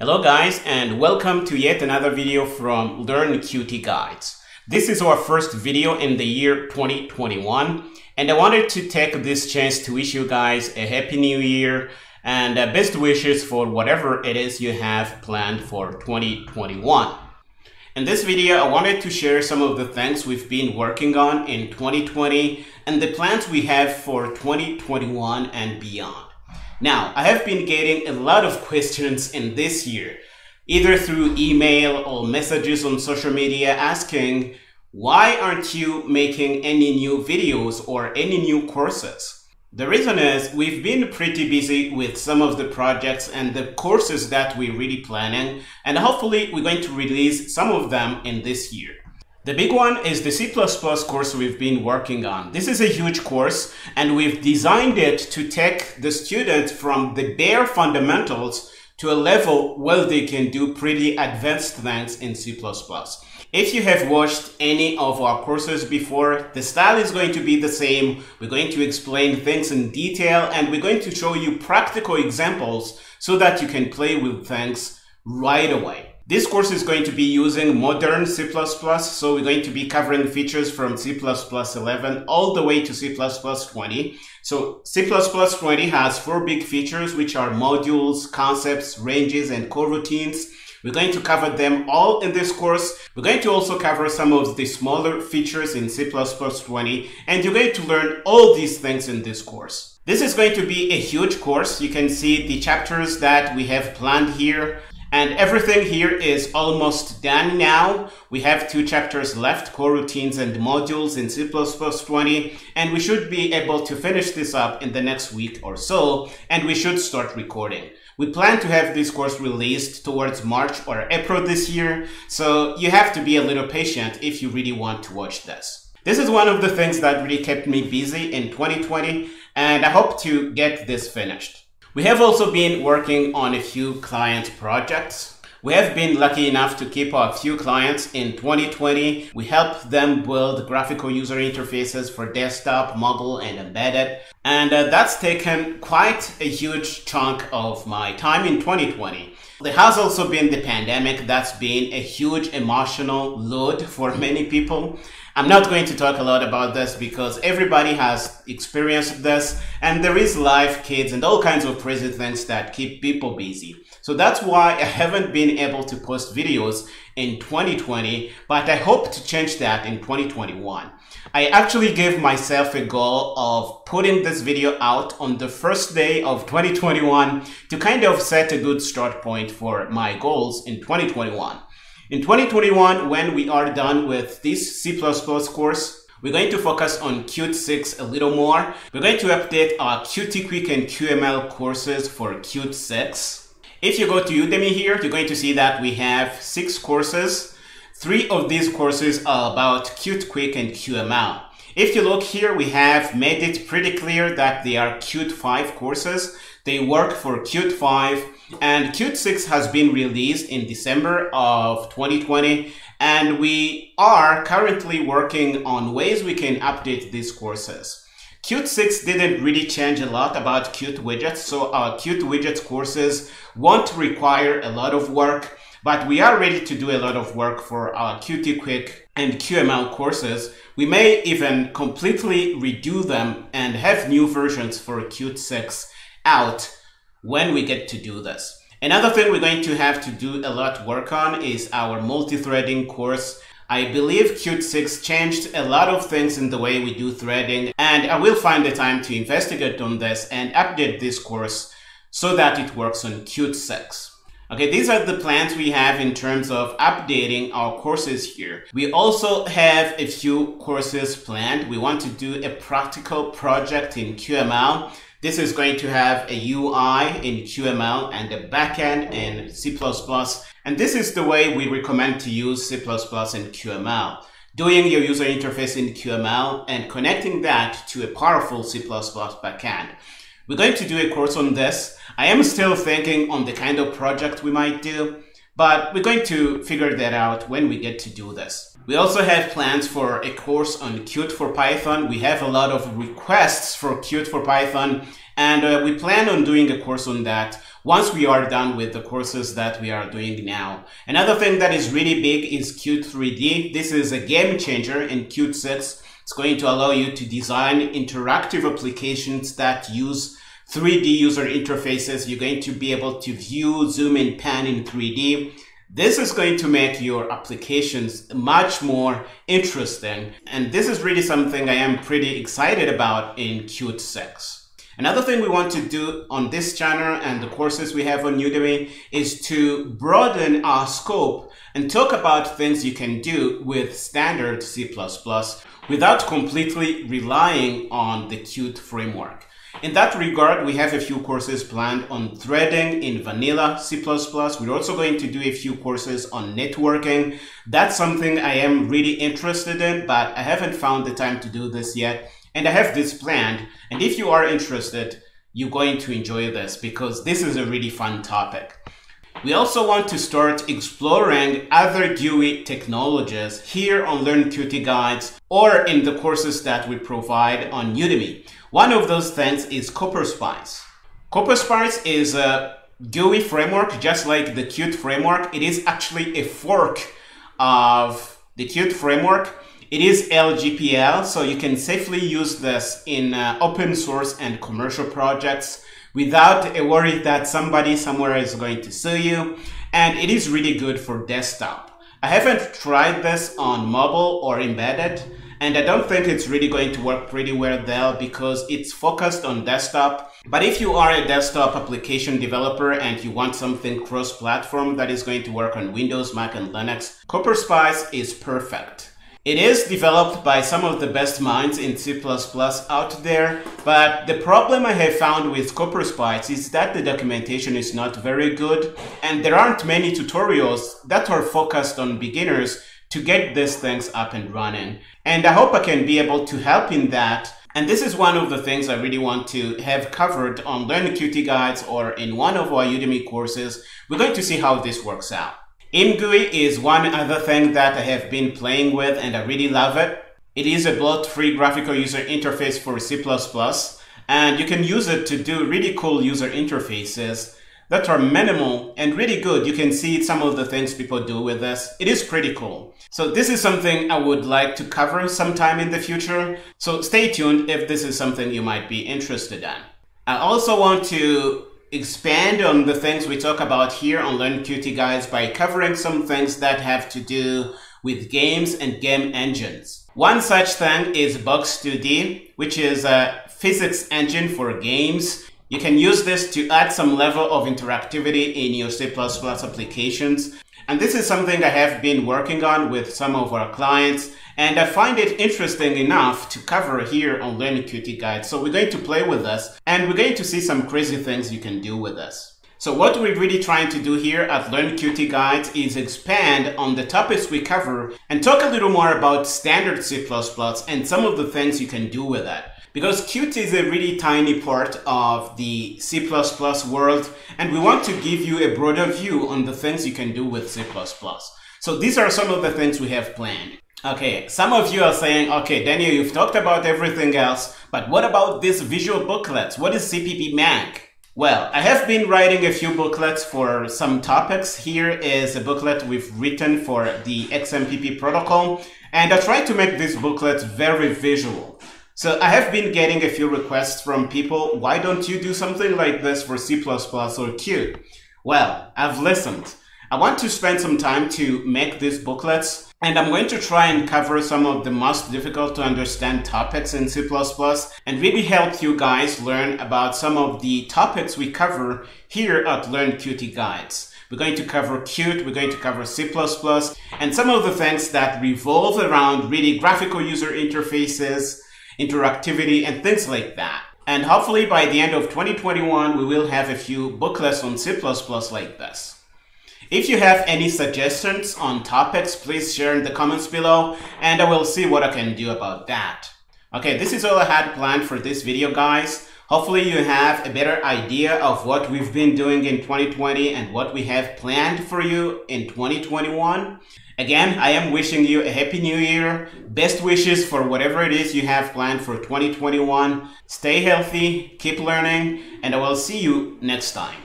Hello guys and welcome to yet another video from Learn Qt Guides. This is our first video in the year 2021 and I wanted to take this chance to wish you guys a happy new year and uh, best wishes for whatever it is you have planned for 2021. In this video, I wanted to share some of the things we've been working on in 2020 and the plans we have for 2021 and beyond. Now, I have been getting a lot of questions in this year, either through email or messages on social media asking, why aren't you making any new videos or any new courses? The reason is we've been pretty busy with some of the projects and the courses that we're really planning, and hopefully we're going to release some of them in this year. The big one is the C++ course we've been working on. This is a huge course and we've designed it to take the students from the bare fundamentals to a level where they can do pretty advanced things in C++. If you have watched any of our courses before, the style is going to be the same. We're going to explain things in detail and we're going to show you practical examples so that you can play with things right away. This course is going to be using modern C++, so we're going to be covering features from C++11 all the way to C++20. So C++20 has four big features, which are modules, concepts, ranges, and coroutines. We're going to cover them all in this course. We're going to also cover some of the smaller features in C++20, and you're going to learn all these things in this course. This is going to be a huge course. You can see the chapters that we have planned here. And everything here is almost done now. We have two chapters left, coroutines and modules in C++ 20, and we should be able to finish this up in the next week or so, and we should start recording. We plan to have this course released towards March or April this year, so you have to be a little patient if you really want to watch this. This is one of the things that really kept me busy in 2020, and I hope to get this finished. We have also been working on a few client projects. We have been lucky enough to keep our few clients in 2020. We helped them build graphical user interfaces for desktop, mobile, and embedded. And uh, that's taken quite a huge chunk of my time in 2020. There has also been the pandemic that's been a huge emotional load for many people. I'm not going to talk a lot about this because everybody has experienced this and there is life, kids, and all kinds of crazy things that keep people busy. So that's why I haven't been able to post videos in 2020, but I hope to change that in 2021. I actually gave myself a goal of putting this video out on the first day of 2021 to kind of set a good start point for my goals in 2021. In 2021, when we are done with this C++ course, we're going to focus on Qt 6 a little more. We're going to update our Qt Quick and QML courses for Qt 6. If you go to Udemy here, you're going to see that we have six courses. Three of these courses are about Qt Quick and QML. If you look here, we have made it pretty clear that they are Qt 5 courses. They work for Qt 5 and Qt 6 has been released in December of 2020 and we are currently working on ways we can update these courses. Qt 6 didn't really change a lot about Qt widgets, so our Qt widgets courses won't require a lot of work, but we are ready to do a lot of work for our Qt Quick and QML courses. We may even completely redo them and have new versions for Qt 6 out when we get to do this. Another thing we're going to have to do a lot of work on is our multi-threading course. I believe Qt 6 changed a lot of things in the way we do threading, and I will find the time to investigate on this and update this course so that it works on Qt 6. Okay, these are the plans we have in terms of updating our courses here. We also have a few courses planned. We want to do a practical project in QML this is going to have a UI in QML and a backend in C++. And this is the way we recommend to use C++ and QML. Doing your user interface in QML and connecting that to a powerful C++ backend. We're going to do a course on this. I am still thinking on the kind of project we might do, but we're going to figure that out when we get to do this. We also have plans for a course on Qt for Python. We have a lot of requests for Qt for Python and uh, we plan on doing a course on that once we are done with the courses that we are doing now. Another thing that is really big is Qt 3D. This is a game changer in Qt 6. It's going to allow you to design interactive applications that use 3D user interfaces. You're going to be able to view, zoom and pan in 3D. This is going to make your applications much more interesting. And this is really something I am pretty excited about in Qt 6. Another thing we want to do on this channel and the courses we have on Udemy is to broaden our scope and talk about things you can do with standard C++ without completely relying on the Qt framework. In that regard, we have a few courses planned on threading in vanilla C++. We're also going to do a few courses on networking. That's something I am really interested in, but I haven't found the time to do this yet. And I have this planned. And if you are interested, you're going to enjoy this because this is a really fun topic. We also want to start exploring other GUI technologies here on Learn Qt Guides or in the courses that we provide on Udemy. One of those things is CopperSpice. CopperSpice is a GUI framework, just like the Qt framework. It is actually a fork of the Qt framework. It is LGPL, so you can safely use this in uh, open source and commercial projects without a worry that somebody somewhere is going to sue you. And it is really good for desktop. I haven't tried this on mobile or embedded, and I don't think it's really going to work pretty well there because it's focused on desktop. But if you are a desktop application developer and you want something cross-platform that is going to work on Windows, Mac, and Linux, CopperSpice is perfect. It is developed by some of the best minds in C++ out there, but the problem I have found with CopperSpice is that the documentation is not very good, and there aren't many tutorials that are focused on beginners to get these things up and running. And I hope I can be able to help in that. And this is one of the things I really want to have covered on Learn Qt Guides or in one of our Udemy courses. We're going to see how this works out. ImGUI is one other thing that I have been playing with and I really love it. It is a bloat-free graphical user interface for C++ and you can use it to do really cool user interfaces that are minimal and really good. You can see some of the things people do with this. It is pretty cool. So this is something I would like to cover sometime in the future. So stay tuned if this is something you might be interested in. I also want to expand on the things we talk about here on Learn Qt Guides by covering some things that have to do with games and game engines. One such thing is Box2D, which is a physics engine for games. You can use this to add some level of interactivity in your C++ applications. And this is something I have been working on with some of our clients. And I find it interesting enough to cover here on Learn Qt Guide. So we're going to play with this and we're going to see some crazy things you can do with this. So what we're really trying to do here at Learn Qt Guides is expand on the topics we cover and talk a little more about standard C++ and some of the things you can do with that because Qt is a really tiny part of the C++ world and we want to give you a broader view on the things you can do with C++. So these are some of the things we have planned. Okay, some of you are saying, okay, Daniel, you've talked about everything else, but what about this visual booklets? What is CPP Mag? Well, I have been writing a few booklets for some topics. Here is a booklet we've written for the XMPP protocol, and I tried to make this booklet very visual. So I have been getting a few requests from people, why don't you do something like this for C++ or Qt? Well, I've listened. I want to spend some time to make these booklets and I'm going to try and cover some of the most difficult to understand topics in C++ and really help you guys learn about some of the topics we cover here at Learn Qt Guides. We're going to cover Qt, we're going to cover C++, and some of the things that revolve around really graphical user interfaces, interactivity, and things like that. And hopefully by the end of 2021, we will have a few booklets on C++ like this. If you have any suggestions on topics, please share in the comments below, and I will see what I can do about that. Okay, this is all I had planned for this video, guys. Hopefully you have a better idea of what we've been doing in 2020 and what we have planned for you in 2021. Again, I am wishing you a happy new year. Best wishes for whatever it is you have planned for 2021. Stay healthy, keep learning, and I will see you next time.